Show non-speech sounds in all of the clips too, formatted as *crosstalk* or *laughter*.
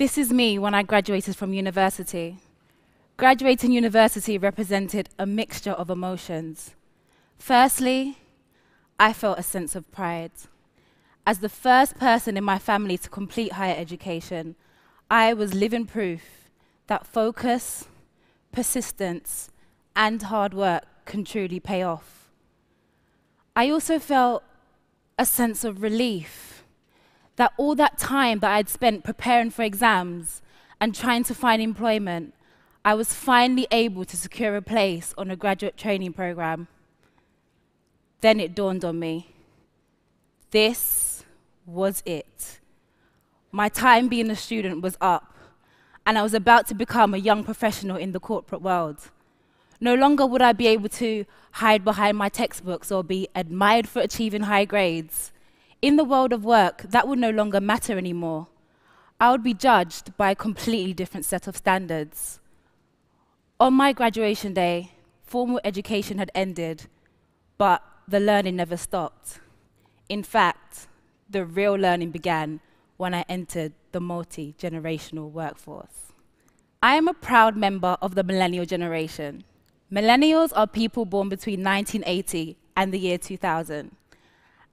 This is me when I graduated from university. Graduating university represented a mixture of emotions. Firstly, I felt a sense of pride. As the first person in my family to complete higher education, I was living proof that focus, persistence, and hard work can truly pay off. I also felt a sense of relief that all that time that I'd spent preparing for exams and trying to find employment, I was finally able to secure a place on a graduate training program. Then it dawned on me this was it. My time being a student was up, and I was about to become a young professional in the corporate world. No longer would I be able to hide behind my textbooks or be admired for achieving high grades. In the world of work, that would no longer matter anymore. I would be judged by a completely different set of standards. On my graduation day, formal education had ended, but the learning never stopped. In fact, the real learning began when I entered the multi generational workforce. I am a proud member of the millennial generation. Millennials are people born between 1980 and the year 2000.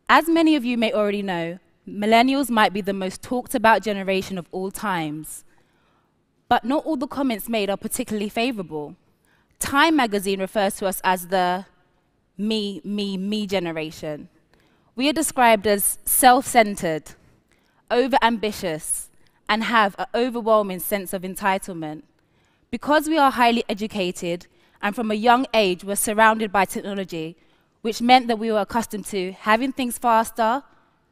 As many of you may already know, millennials might be the most talked about generation of all times. But not all the comments made are particularly favorable. Time magazine refers to us as the me, me, me generation. We are described as self centered, over ambitious, and have an overwhelming sense of entitlement. Because we are highly educated, and from a young age were surrounded by technology, which meant that we were accustomed to having things faster,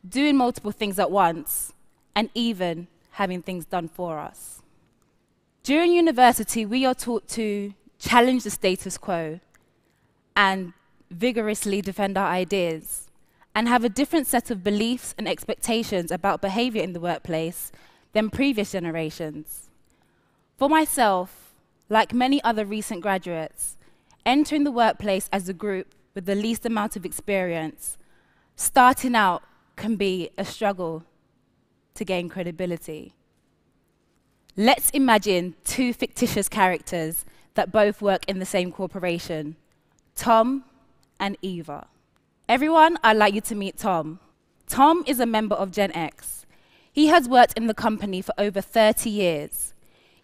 doing multiple things at once, and even having things done for us. During university, we are taught to challenge the status quo and vigorously defend our ideas and have a different set of beliefs and expectations about behavior in the workplace than previous generations. For myself, like many other recent graduates, entering the workplace as a group with the least amount of experience, starting out can be a struggle to gain credibility. Let's imagine two fictitious characters that both work in the same corporation Tom and Eva. Everyone, I'd like you to meet Tom. Tom is a member of Gen X. He has worked in the company for over 30 years.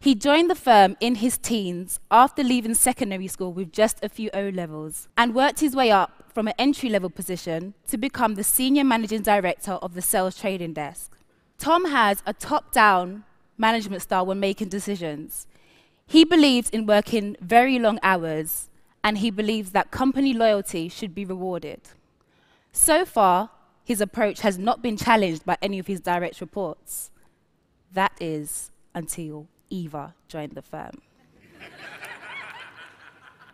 He joined the firm in his teens after leaving secondary school with just a few O levels and worked his way up from an entry level position to become the senior managing director of the sales trading desk. Tom has a top down management style when making decisions. He believes in working very long hours and he believes that company loyalty should be rewarded. So far, his approach has not been challenged by any of his direct reports. That is until Eva joined the firm.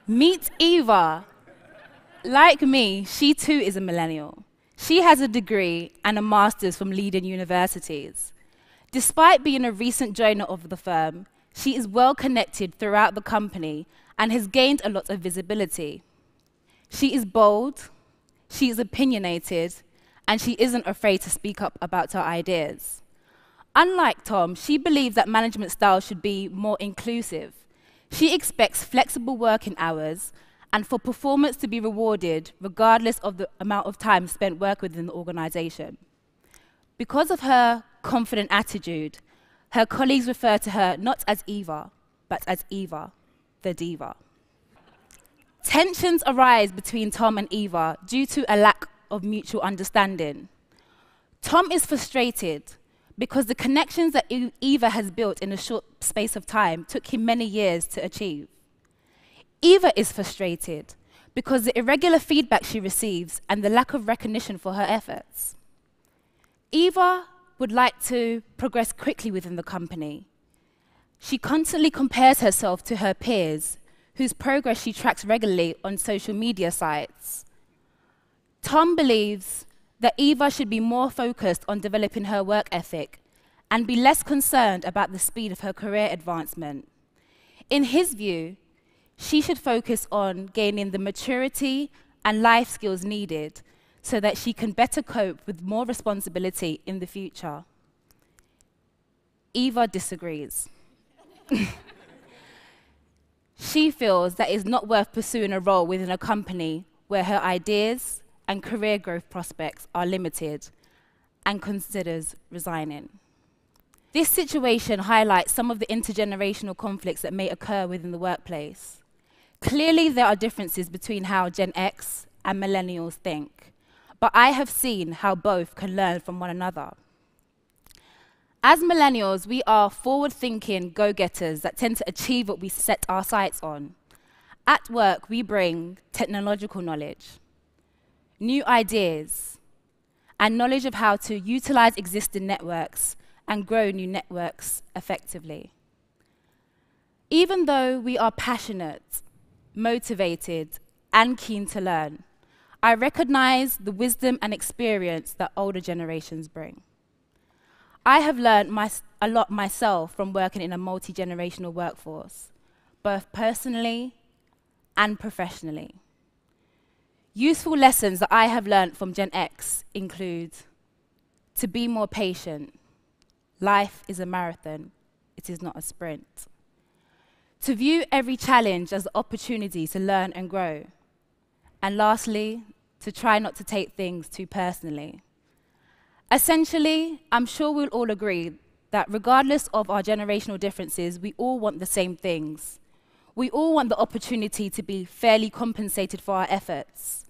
Meet Eva. Like me, she too is a millennial. She has a degree and a master's from leading universities. Despite being a recent joiner of the firm, she is well connected throughout the company and has gained a lot of visibility. She is bold, she is opinionated, and she isn't afraid to speak up about her ideas. Unlike Tom, she believes that management style should be more inclusive. She expects flexible working hours and for performance to be rewarded regardless of the amount of time spent working within the organization. Because of her confident attitude, her colleagues refer to her not as Eva, but as Eva, the diva. Tensions arise between Tom and Eva due to a lack of mutual understanding. Tom is frustrated because the connections that Eva has built in a short space of time took him many years to achieve. Eva is frustrated because the irregular feedback she receives and the lack of recognition for her efforts. Eva would like to progress quickly within the company. She constantly compares herself to her peers, whose progress she tracks regularly on social media sites. Tom believes that Eva should be more focused on developing her work ethic and be less concerned about the speed of her career advancement. In his view, she should focus on gaining the maturity and life skills needed so that she can better cope with more responsibility in the future. Eva disagrees. *laughs* she feels that it's not worth pursuing a role within a company where her ideas and career growth prospects are limited and considers resigning. This situation highlights some of the intergenerational conflicts that may occur within the workplace. Clearly, there are differences between how Gen X and millennials think, but I have seen how both can learn from one another. As millennials, we are forward thinking go getters that tend to achieve what we set our sights on. At work, we bring technological knowledge, new ideas, and knowledge of how to utilize existing networks and grow new networks effectively. Even though we are passionate, motivated, and keen to learn, I recognize the wisdom and experience that older generations bring. I have learned my, a lot myself from working in a multi generational workforce, both personally and professionally. Useful lessons that I have learned from Gen X include to be more patient. Life is a marathon, it is not a sprint. To view every challenge as an opportunity to learn and grow. And lastly, to try not to take things too personally. Essentially, I'm sure we'll all agree that regardless of our generational differences, we all want the same things. We all want the opportunity to be fairly compensated for our efforts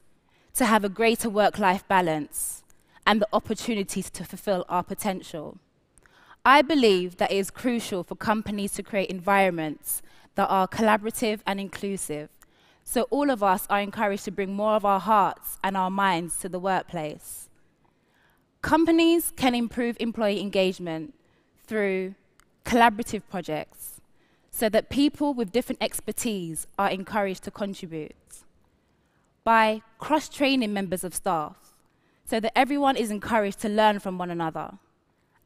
to have a greater work life balance, and the opportunities to fulfill our potential. I believe that it is crucial for companies to create environments that are collaborative and inclusive, so all of us are encouraged to bring more of our hearts and our minds to the workplace. Companies can improve employee engagement through collaborative projects so that people with different expertise are encouraged to contribute by cross training members of staff so that everyone is encouraged to learn from one another.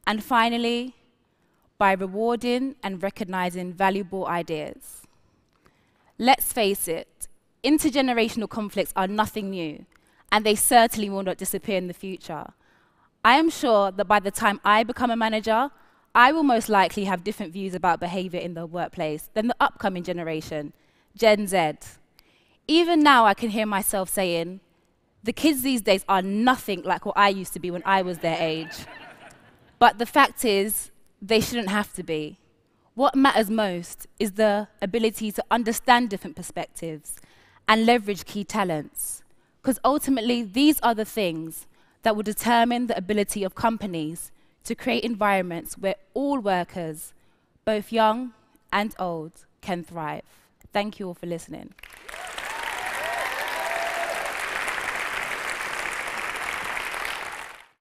And finally, by rewarding and recognizing valuable ideas. Let's face it, intergenerational conflicts are nothing new, and they certainly will not disappear in the future. I am sure that by the time I become a manager, I will most likely have different views about behavior in the workplace than the upcoming generation, Gen Z. Even now, I can hear myself saying, the kids these days are nothing like what I used to be when I was their age. but the fact is, they shouldn't have to be. What matters most is the ability to understand different perspectives and leverage key talents. Because ultimately, these are the things that will determine the ability of companies to create environments where all workers, both young and old, can thrive. Thank you all for listening.